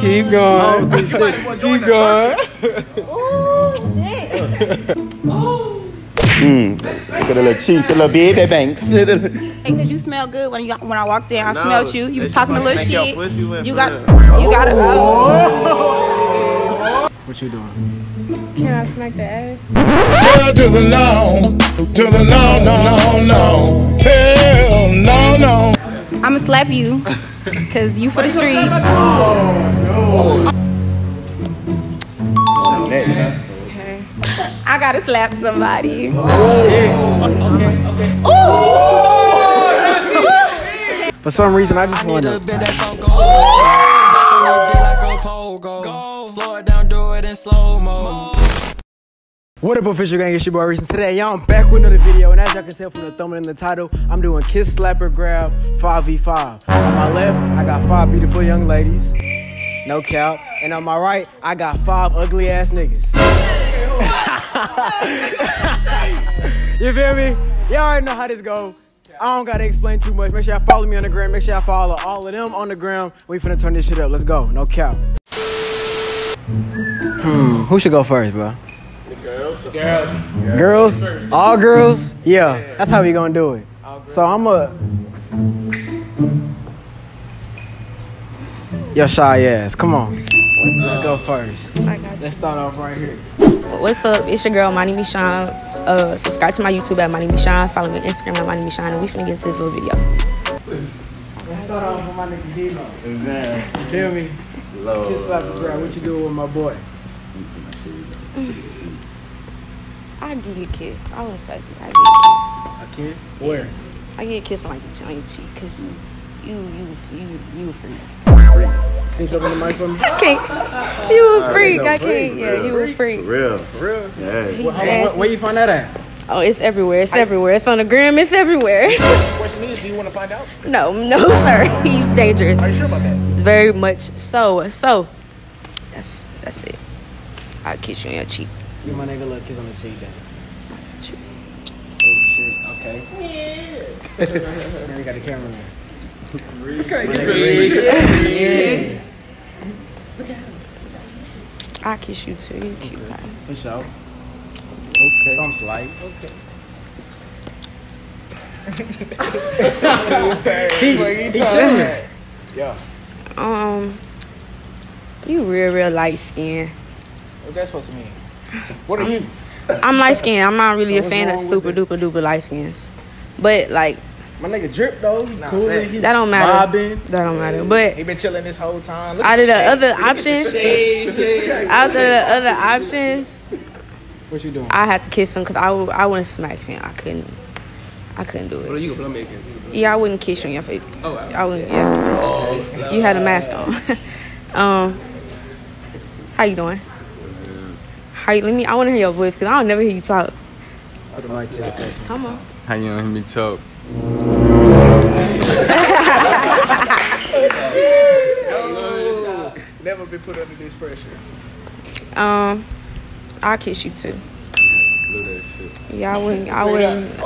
Keep going. Six. Keep going. Oh shit. oh. Mm. Got a little cheese, the little baby banks. Hey, cause you smell good when you when I walked in. I smelled you. You was talking a little shit. You got you got oh. What you doing? Can I smack the ass? to the no, to the no, no, no, no. Hell, no, no. I'ma slap you, cause you for the streets. Okay. Oh, I gotta slap somebody. Oh, oh, for some reason, I just want to. Slow it down, do it in slow mo. What up, official gang? It's your boy Reason. Today, y'all, I'm back with another video, and as y'all can tell from the thumbnail and the title, I'm doing Kiss Slapper Grab 5v5. On my left, I got five beautiful young ladies, no cap, and on my right, I got five ugly ass niggas. you feel me? Y'all already know how this go. I don't gotta explain too much. Make sure y'all follow me on the gram. Make sure y'all follow all of them on the gram. We finna turn this shit up. Let's go. No cap. Hmm. Who should go first, bro? Girls? Girls. All girls? Yeah, that's how we gonna do it. So I'm a. Yo, shy ass, come on. Let's go first. Let's start off right here. What's up? It's your girl, my name is Sean. Uh, subscribe to my YouTube at my name is Sean. Follow me on Instagram at my name is Sean. And we finna get into this little video. Let's start off with my nigga Dino. You feel me? Kiss slap the ground. What you doing with my boy? I give you a kiss. I wouldn't fuck you. I give you a kiss. A kiss? Where? I give you a kiss on like the on your cheek, cause you you you you a freak. Sneak up in the mic for me. I can't. You a freak. I can't. Yeah, you a freak. For real. For real? Yeah. He Where, where, where you find that at? Oh, it's everywhere. It's everywhere. It's on the gram. It's everywhere. Question is, do you want to find out? no, no, sir. He's dangerous. Are you sure about that? Very much so. So, that's that's it. I'll kiss you on your cheek. Give my nigga a little kiss on the cheek then. Oh shit, okay. Yeah. now we got the camera there. Yeah. Look at him. I kiss you too. You cute. guy. For sure. Okay. Some slight. Okay. he, he chilling. Yeah. Um, you real real light skin. What's that supposed to mean? What are you? I'm light skin. I'm not really a fan of super duper duper light skins. But like My nigga drip though. He Nah, cool. that don't matter. Vibing. That don't matter. But He been chilling this whole time. Look out of the shade. other options, out of the other options, What you doing? I had to kiss him because I would I wouldn't smack him. I couldn't. I couldn't do it. you can blow me again. Yeah, I wouldn't kiss you on your face. Oh, I wouldn't. Yeah. You had a mask on. um, how you doing? How you? Let me. I want to hear your voice because I don't never hear you talk. Put the mic to the face. Come on. How you gonna hear me talk? Never been put under this pressure. Um, I'll kiss you too. Blew that shit. Yeah, I wouldn't. I wouldn't.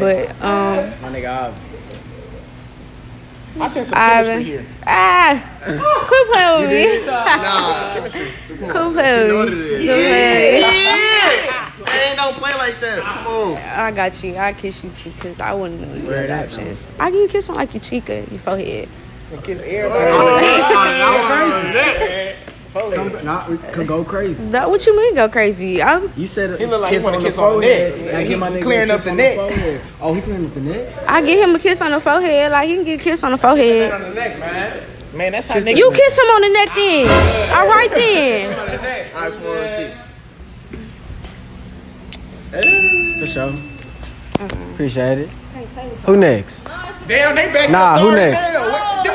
but um, My nigga Ivan. I sense some Ivan. chemistry here. ah, quit playing with me. Some chemistry. Quit playing with me. Quit playing with me. Man, don't play like that. Come on. I got you. I kiss you too because I wouldn't know you had options. I give you kiss on like your cheek or your forehead. Kiss everybody. Some, nah, we go crazy. That what you mean go crazy? I'm, You said He look like he kiss wanna kiss the on the neck. forehead. Now He give my a clearing kiss up the neck. forehead. Oh, he clearing up the neck? I give him a kiss on the forehead. Like he can get a kiss on the forehead. on the neck, man. Man, that's how niggas. You kiss him on the neck then. All right then. I pull on cheek. For sure. Mm-hmm. Appreciate it. Who next? Damn, they back Nah, up who far as next? hell. What- oh,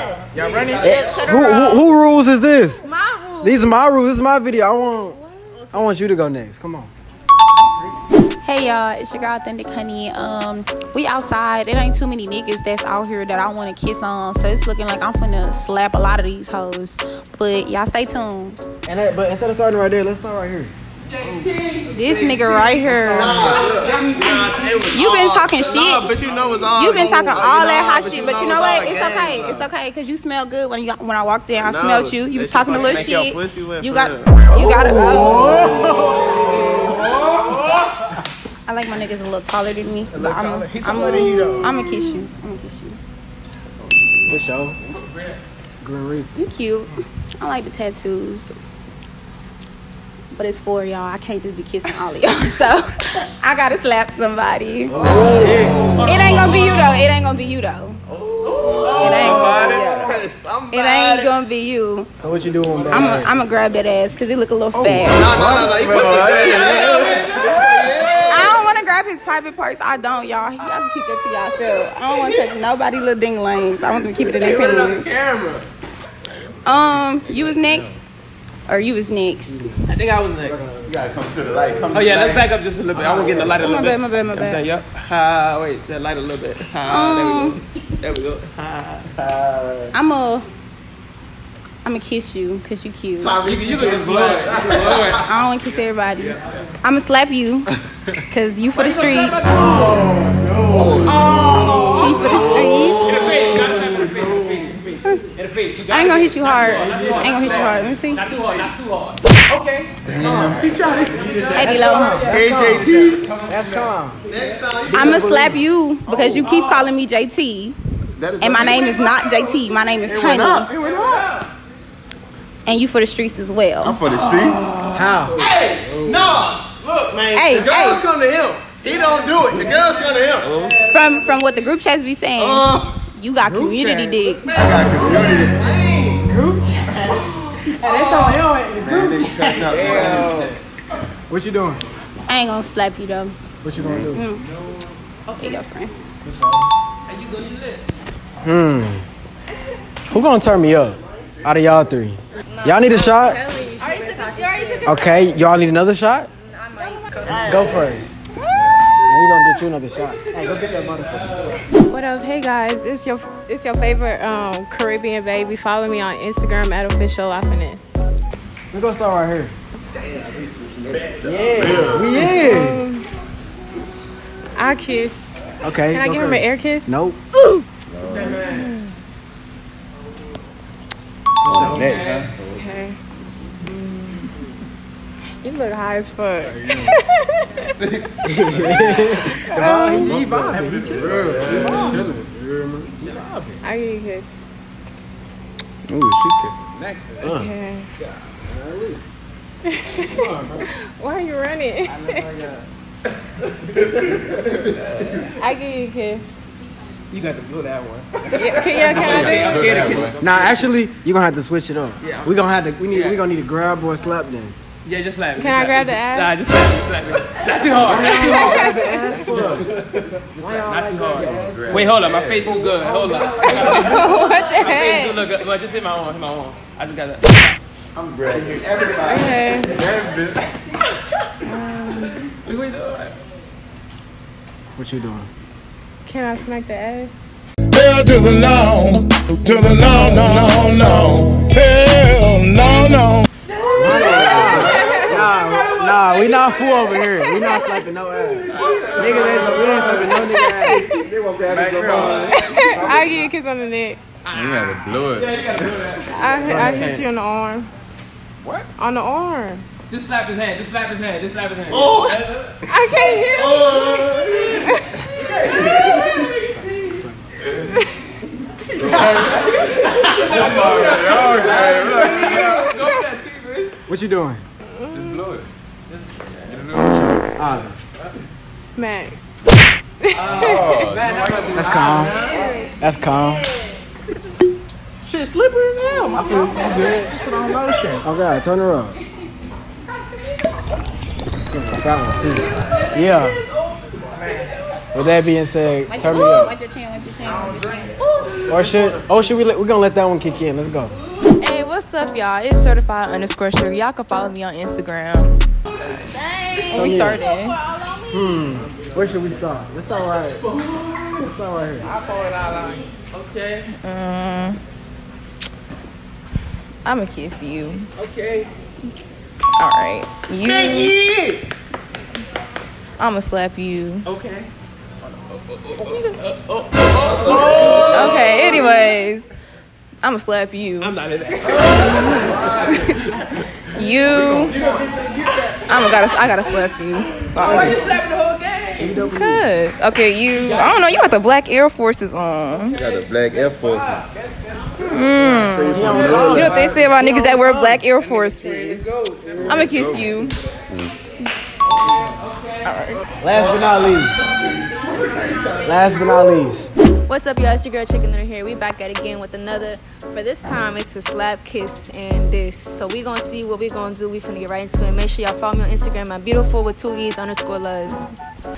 them niggas- like that. Y'all running? Who, who, who rules is this? My rule. These are my rules. This is my video. I want I want you to go next. Come on. Hey y'all, it's your girl Authentic Honey. Um, we outside. It ain't too many niggas that's out here that I want to kiss on. So it's looking like I'm finna slap a lot of these hoes. But y'all stay tuned. And that, but instead of starting right there, let's start right here. This nigga right here. You been talking shit. but you know it's all. You been talking all that hot shit, but you know what? It's okay. It's okay because you smell good when you when I walked in. I smelled you. You was talking a little shit. your pussy wet You got real. you got to Oh. I like my niggas a little taller than me. but I'm, taller. He I'm taller than you, though. I'm gonna kiss you. I'm gonna kiss you. For sure. Green Reaper. You cute. I like the tattoos. But it's for y'all. I can't just be kissing all of y'all. So I gotta slap somebody. It ain't gonna be you though. It ain't gonna be you though. It ain't gonna be you. It ain't gonna be you. So what you doing, bro? I'm gonna I'm grab that ass because it look a little fat. No, no, no, no. You put some- I don't want to grab his private parts. I don't, y'all. Y'all can keep that to yourself. I don't want to touch nobody little ding lanes. I want them to keep it in their pants. Camera. Um, you was next, or you was next? I think I was next. You gotta come to the light. Come Oh yeah, let's back up just a little bit. I want to get in the light a little bad, bit. my bad, my You know what I'm saying? bad. Yep. Ah, wait, that light a little bit. Ah, there we go. There we go. Ah. I'm a, I'm gonna kiss you because you cute. You, you look good. You look good. I don't want to kiss everybody. I'm gonna slap you because you for the streets. You for the streets. In the face. You got I ain't gonna hit you hard. I ain't gonna hit you hard. Let me see. Not too hard. Not too hard. Okay. it's calm Hey, D-Lo. AJT. That's calm. Next time. I'm gonna slap you because you keep calling me JT, and my name is not JT. My name is Honey, It went up. and you for the streets as well. I'm for the streets. How? Hey, no, look, man. Hey, the girls hey. come to him. He don't do it. The girls come to him. From from what the group chats be saying, Uh, you got community chat. dick. I got community. Man, they cutting up. What you doing? I ain't gonna slap you though. What you gonna do? Okay, your friend. Hmm. Who gonna turn me up? Out of y'all three. Y'all need a shot? Okay, y'all need another shot? Go first. We gonna get you another shot. Hey, go get that motherfucker. What up? Hey guys, it's your it's your favorite um, Caribbean baby. Follow me on Instagram at official laughing We gonna start right here. Yeah, we is. I kiss. Okay. Can I go give him an air kiss? Nope. Okay. Mm. You look high as fuck. Oh, he, he vibing. He chilling. I give you a kiss. Ooh, she kissing. Uh. Okay. Why are you running? I give you a kiss. You got to blow that one. Yeah, can, yeah, can I do I'm it? scared of kiss. Nah, actually, you're gonna have to switch it up. Yeah. We gonna have to. We need. Yeah. We gonna need to grab or slap then. Yeah, just slap me. Can I grab the me. Nah, just slap me. Just slap me. Not too hard. Not too hard. Ass for. Not too hard. Wait, hold on. My face too good. Hold on. what the My face heck? do look good. But just hit my arm. Hit my arm. I just got that. I'm bragging. Okay. Wait, wait, no. What you doing? Can I smack the ass? Hell to the no, to the no, no, no, no. Hell no, no. Nah, nah, we not fool over here. We not slapping no ass. Niggas ain't, we ain't slapping no nigga ass. I give you a kiss on the neck. You had to blow it. I I kiss you on the arm. What? On the arm. Just slap his hand. Just slap his hand. Just slap his hand. Oh! I can't hear. Oh. What you doing? Just blow it. Ah, Smack. Oh, that's calm. That's calm. Shit, slippery as hell. My foot. I'm good. Just put on lotion. Oh God, turn her up. Fat one too. Yeah. With that being said, Wipe turn your, me up. wipe your chin, wipe your chin, wipe your chin. Or should? Oh, should we? Let, we gonna let that one kick in. Let's go. Hey, what's up, y'all? It's certified underscore sugar. Y'all can follow me on Instagram. So, we yeah. started. Where should we start? Let's start right. Let's start right here. Okay. Um, I'm gonna kiss you. Okay. All right. You. Yeah. I'ma slap you. Okay. Okay. Anyways, I'ma slap you. I'm not in that. You. I'ma gotta. I gotta slap you. Why are you slapping the whole game? Cause okay, you. I don't know. You got the black Air Forces on. Got the black Air Force. Hmm. You know what they say about niggas that wear black Air Forces? I'ma kiss you. Last but not least. Last but not least. What's up, y'all? It's your girl Chicken Little here. We back at it again with another. For this time, it's a slap, kiss, and this. So we gonna see what we gonna do. We finna get right into it. Make sure y'all follow me on Instagram. My beautiful with two e's underscore loves.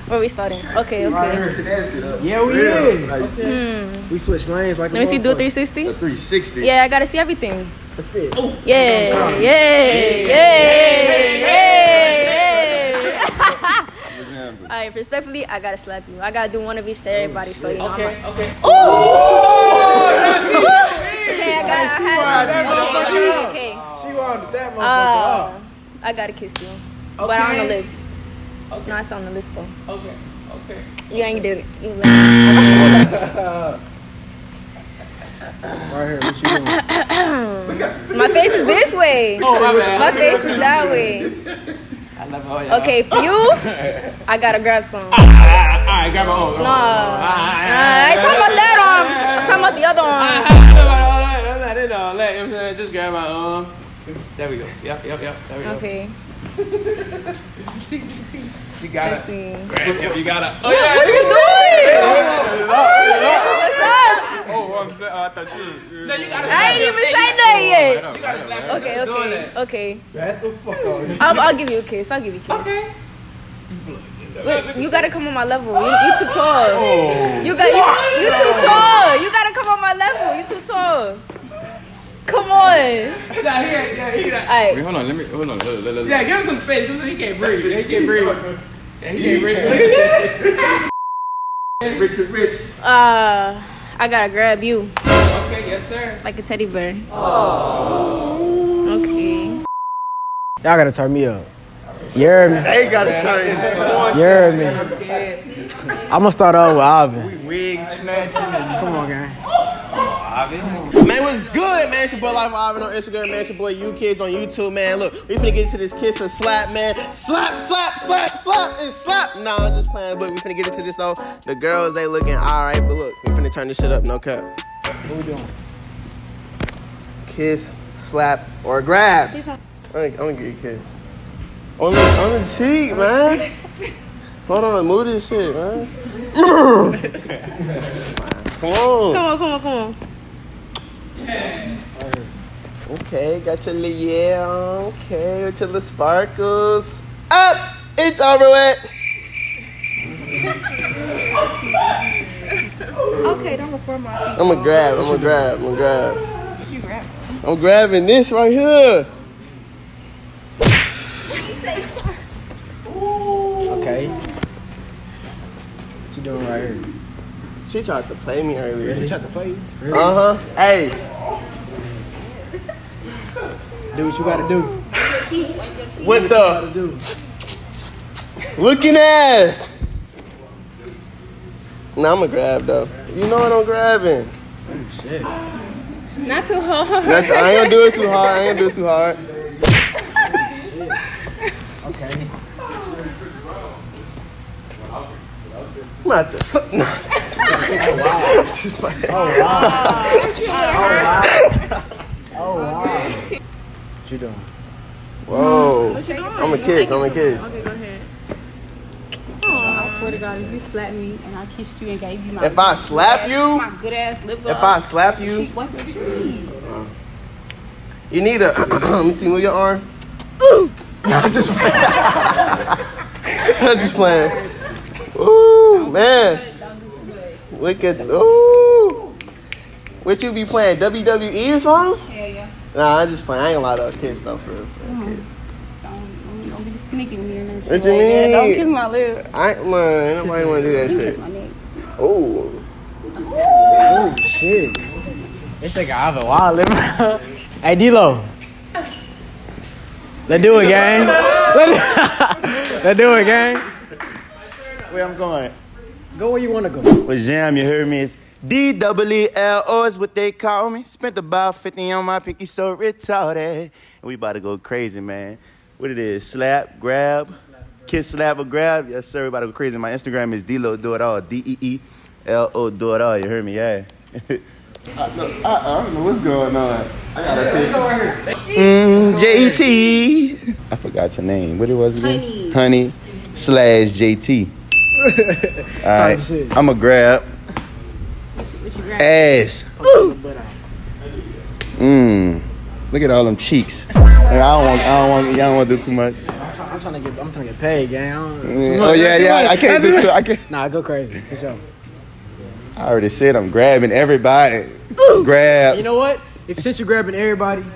Where we starting? Okay, okay. Yeah, we is. Hmm. We switch lanes like Let me see. Do a 360. 360. Yeah, I gotta see everything. The fit. Yeah, yeah, yeah, yeah, yeah. All right, respectfully, I gotta slap you. I gotta do one of each to everybody, so you know. Okay, I'm okay. a, okay, I got. I had, okay, okay, okay. She wanted that motherfucker Uh, up. I gotta kiss you, but on the Okay. lips. No, it's on the lips though. Okay, okay. You ain't did it. You like, Right here, what you doing? my face is this way. Oh, my. My face is that way. I love all y'all. Okay, for you, I gotta grab some. All right, grab my own. No, I ain't talking about that arm. I'm talking about the other arm. I'm not in all that. Just grab my arm. There we go. Yep, yep, yep. There we go. Okay, You got it. Grab, you got it. Oh, What, yeah. what you doing? What's up? Oh, I'm saying, I thought you. No, you got it. I ain't even say that yet. You gotta slap Okay, okay, okay. Get the fuck out I'll, I'll give you a kiss. I'll give you a kiss. Okay. Wait, you gotta come on my level. You, you too tall. You got you, you too tall. You gotta come on my level. You too tall. Come on. Yeah, yeah, yeah, he got- Alright. Wait, hold on. Let me. Hold on. Let, let, let, Yeah, give him some space. Give him He can't breathe. Yeah, he can't breathe. Yeah, he can't breathe. Look at that. Richard Rich. Uh, I gotta grab you Okay, yes, sir. like a teddy bear. Oh. Okay. Y'all gotta turn me up. You heard me? They gotta turn. You heard me? I'm gonna start off with Alvin. We wig snatching. Come on, gang. Man, what's good, man? It's your boy Life Ivan on Instagram, man. It's your boy You Kids on YouTube, man. Look, we finna get into this kiss and slap, man. Slap, slap, slap, slap, and slap. Nah, I'm just playing, but we finna get into this though. The girls, they looking alright, but look, we finna turn this shit up, no cap. What we doing? Kiss, slap, or grab. I'm gonna, I'm gonna get you a kiss. On the, on the cheek, man. Hold on, move this shit, man. Come on. Come on, come on, come on. Okay, got your little yeah, okay, with your little sparkles. Up! It's over with! Okay, don't record my feet. I'm gonna grab, I'm gonna grab, I'm gonna grab. I'm grabbing this right here. What doing right here? She tried to play me earlier. She tried to play you. Really? Uh huh. Hey, Do what you gotta do. what Gotta the do. looking ass? Nah, I'm gonna grab though. You know what I'm grabbing. Oh shit. Not too hard. That's, I ain't gonna do it too hard. I ain't gonna do it too hard. Okay. I'm at the. su- No. Just playing. Oh wow. What you doing? Whoa. What you doing? I'm a kiss. I'm a kiss. Okay, go ahead. I swear to God, if you slap me and I kissed you and gave you my If I slap you, my good ass lip gloss, if I slap you, what would you need? you need a. let me see. Move your arm. Ooh. I'm just playing. I'm just playing. Ooh, man. Wicked. Ooh. What you be playing? WWE or something? Hell yeah. Nah, I'm just playing. I ain't allowed to kiss though for, for a kiss. Don't, don't, don't be sneaky with me or nothing. What you Yeah, don't kiss my lips. I ain't, man, nobody want to do that Kiss shit. my neck. Oh. Oh shit. This nigga Alvin wild living. hey D-Lo. Let's do it, gang. Let's do it, gang. Where I'm going? Go where you want to go. With Jam, you heard me. It's D-W-L-O is what they call me. Spent about 50 on my pinky, so retarded. And we about to go crazy, man. What it is, slap, grab, kiss, slap, or grab. Yes, sir, we about to go crazy. My Instagram is D-Lo Do It All, D-E-E-L-O Do It All. You heard me, yeah. I, no, I, I don't know what's going on. I gotta pick. Mm, JT. I forgot your name. What it was again? Honey. Honey slash JT. All right. I'm gonna grab. Ass. Mmm. Look at all them cheeks. I don't want. I don't want. Y'all don't want to do too much. I'm trying to get. I'm trying to get paid, gang. I Mm, oh, yeah, yeah, much. I can't do too- I can't- Nah, go crazy for sure. I already said I'm grabbing everybody. Grab. You know what? If since you're grabbing everybody,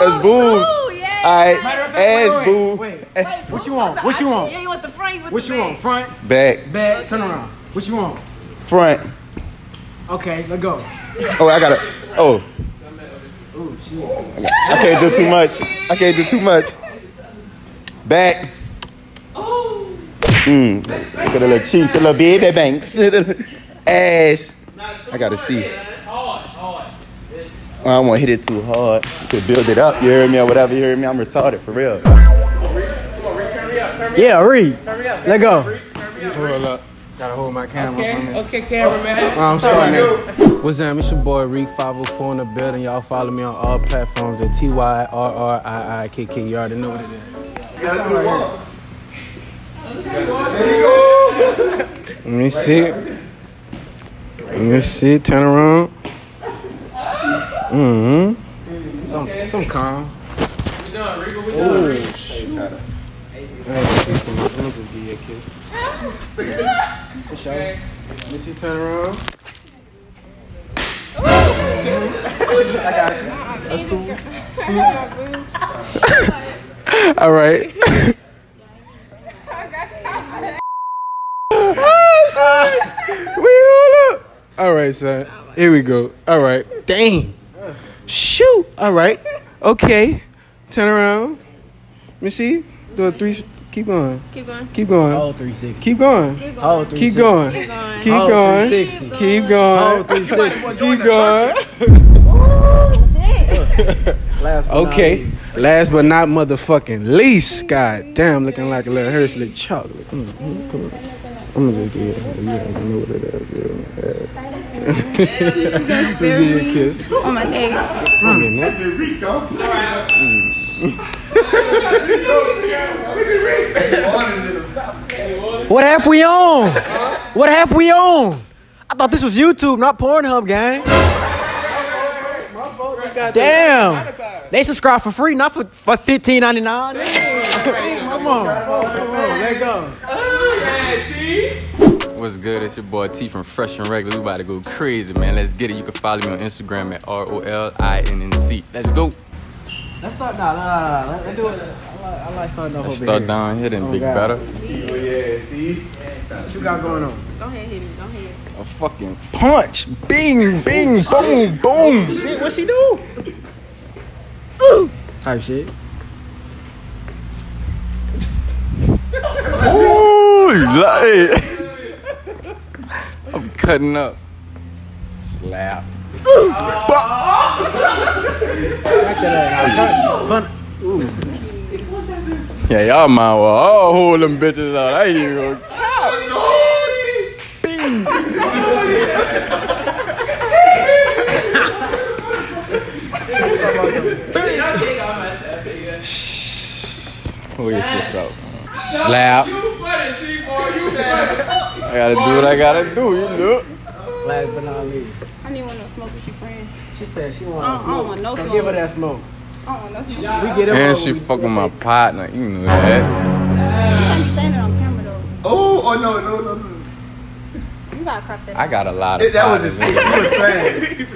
That's boobs. Alright, ass boo. Wait, what you want? What you want? Yeah, you want the front? With What the you back. want? Front, Back, back, turn around. What you want? front. Okay, let's go. Oh, I gotta. Oh, Ooh, shit. I can't do too much. I can't do too much. Back. Oh. Mmm. Look at the little cheeks, the little baby banks. Ass. I gotta see. I don't want to hit it too hard. You could build it up. You hear me or whatever. You hear me? I'm retarded for real. Yeah, read. Let go. Hold up. Gotta hold my camera Okay, for me. okay, cameraman. Oh, I'm starting it. What's up? It's your boy Reek 504 in the building. Y'all follow me on all platforms at T Y R R I I K K. You already know what it is. Let me see. Let me see. Turn around. Mm-hmm. Some, some calm. Oh, shoot. Let me just give you a kiss. For sure. Let. Turn around. I got you. That's cool. All right. oh. Wait, hold up. All right, son. Here we go. All right. Dang. Shoot. All right. Okay. Turn around. Let me see. Do a three. Keep going. Keep going. Keep going. Whole 360. Keep going. Whole Keep 360. going. Keep going. Keep going. 360. Keep going. Whole 360. Keep going. Last but Okay. least. Last but not motherfucking least. God damn, looking like a little Hershey chocolate. Come on, come on. I'm gonna just give you you already know what it is. Yeah. Just give you a kiss. On my neck. Come here, man. What app we on? What app we on? I thought this was YouTube, not Pornhub, gang. Damn. They subscribe for free, not for, for fifteen ninety nine. Come on. Come on, let go. What's good? It's your boy T from Fresh and Regular. We about to go crazy, man. Let's get it. You can follow me on Instagram at R O L I N N C. Let's go. Let's start now. Nah, nah, nah, nah. Let's do it. I like, I like starting off Let's over start here. down here then, Oh, big God. better. What you got going on? Go ahead, hit me. Go ahead. A fucking Punch. Bing, bing, boom, boom. Shit, what she do? Ooh. Type shit. Ooh, like- I'm cutting up. Slap. Yeah, y'all mind well. I'll hold them bitches out. I ain't even gonna Hold your fist out. Slap. I gotta do what I gotta do, you know. Last but not least. I need one to smoke with your friend. She said she I wants don't, I don't want no So smoke. give her that smoke. I don't want no smoke. We get it. And she fuck with my partner, you know that. You can't be saying it on camera though. Oh, oh no, no, no, no. You gotta crop that. I got a lot of That was just he was saying.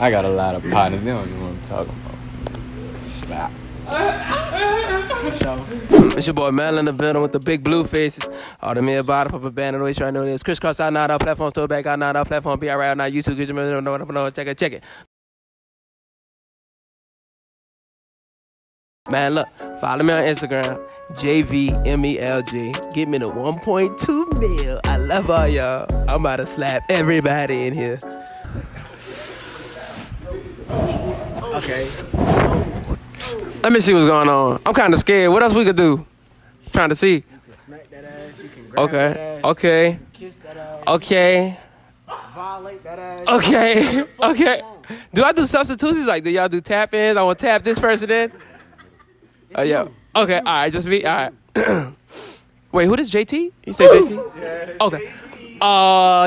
I got a lot of partners. They don't know what I'm talking about. Slap. It's your boy Mel in the building with the big blue faces. All the me mere body, a Band, always trying to do this. Crisscross out, now, our platform, store back out, now, our platform, be alright, Now YouTube, get your money, don't know what I'm check it, check it. Man, look, follow me on Instagram, JVMELG. Get me the 1.2 mil. I love all y'all. I'm about to slap everybody in here. Okay. Let me see what's going on. I'm kind of scared. What else we could do? Trying to see. Okay. Okay. Okay. Okay. Okay. Do I do substitutions? Like, do y'all do tap ins? I want to tap this person in. Oh yeah. Okay. All right. Just me. All right. Wait, who does JT? You say JT? Okay. Uh,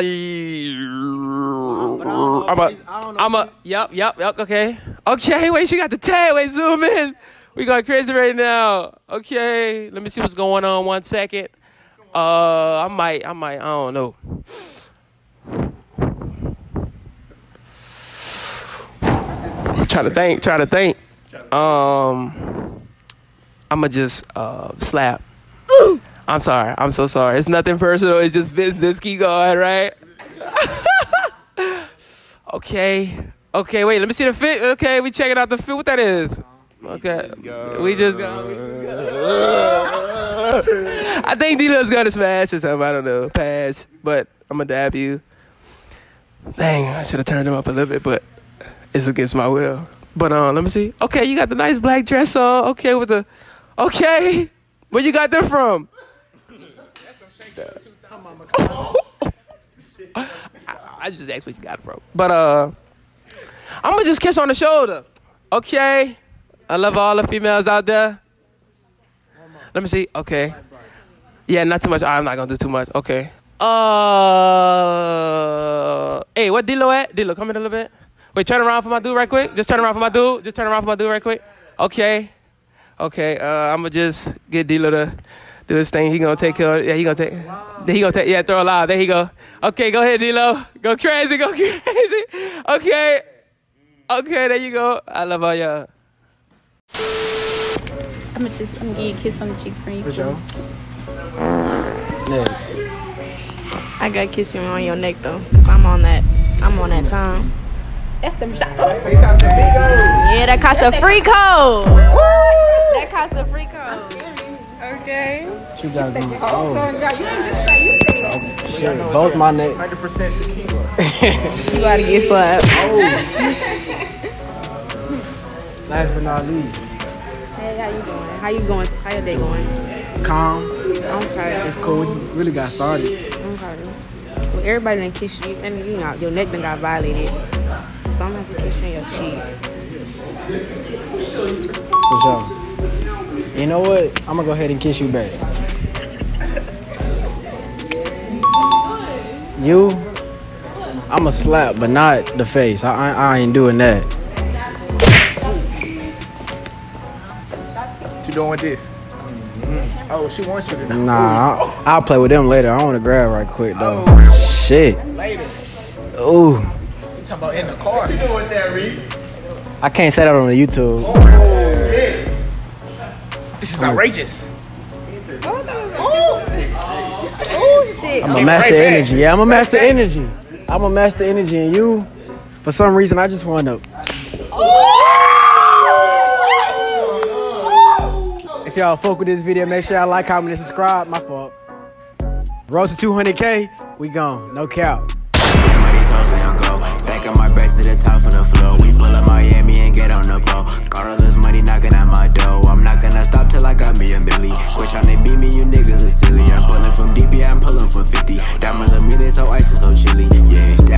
I'm a, I'm a, yep, yep, yep, okay. Okay, wait, she got the tag. Wait, zoom in. We going crazy right now. Okay, let me see what's going on. One second. Uh, I might, I might, I don't know. Try to think, try to think. Um, I'ma just uh slap. I'm sorry. I'm so sorry. It's nothing personal. It's just business. Keep going, right? okay. Okay, wait. Let me see the fit. Okay, we checking out the fit. What that is? Okay. We just. I think D-Lo's gonna smash or something. I don't know. Pass. But I'm gonna dab you. Dang, I should have turned him up a little bit, but it's against my will. But uh, let me see. Okay, you got the nice black dress on. Okay, with the. Okay, where you got them from? I, I just asked where you got it from. But uh, I'm gonna just kiss on the shoulder. Okay, I love all the females out there. Let me see. Okay. Yeah, not too much. I'm not gonna do too much. Okay. Uh, hey, what D-Lo at? D-Lo, come in a little bit. Wait, turn around for my dude right quick. Just turn around for my dude. Just turn around for my dude right quick. Okay. Okay. Uh, I'm gonna just get D-Lo to do his thing. He gonna take care. Of, yeah, he gonna take. Then he gonna take. Yeah, throw a loud. There he go. Okay, go ahead, D-Lo. Go crazy. Go crazy. Okay. Okay, there you go. I love all y'all. I'm gonna just I'm gonna give you a kiss on the cheek for you. For sure. Next. I gotta kiss you on your neck though, cause I'm on that. I'm on that time. That's them shots. Yeah, that cost a free code. That cost a free code. Okay. You got me. Oh, Oh, so you ain't just say you oh, said. shit. Both my neck. 100% tequila. You gotta get slapped. Oh. Last but not least, Hey, how you doing? How you going? How your day going? calm. Okay. It's cool. We just really got started. Okay. Well, everybody done kiss you, and you know your neck done got violated. So I'm gonna have to kiss you on your cheek. For sure. You know what? I'm gonna go ahead and kiss you back. You, I'm a slap, but not the face. I, I, I ain't doing that. What you doing with this? Mm-hmm. Oh, she wants you to know. Nah, I'll, I'll play with them later. I want to grab right quick though. Oh. Shit. Later. Ooh, You talking about in the car? What you doing with that, Rese? I can't say that on the YouTube. Oh. This is outrageous. Oh, oh shit. I'm a master back. energy. Yeah, I'm a master energy. I'm a master energy, and you, for some reason, I just want to. Oh. If y'all fuck with this video, make sure y'all like, comment, and subscribe. My fault. Road to 200k, we gone. No cap. Back on my back to the top of the floor. We pull up Miami and get on the boat. Got all this money knocking at my door. I'm not gonna stop till I got me a Billy. Quit trying to beat me, you niggas are silly. I'm pulling from DB, I'm pulling from 50. Diamonds on me, they so icy, so chilly. Yeah.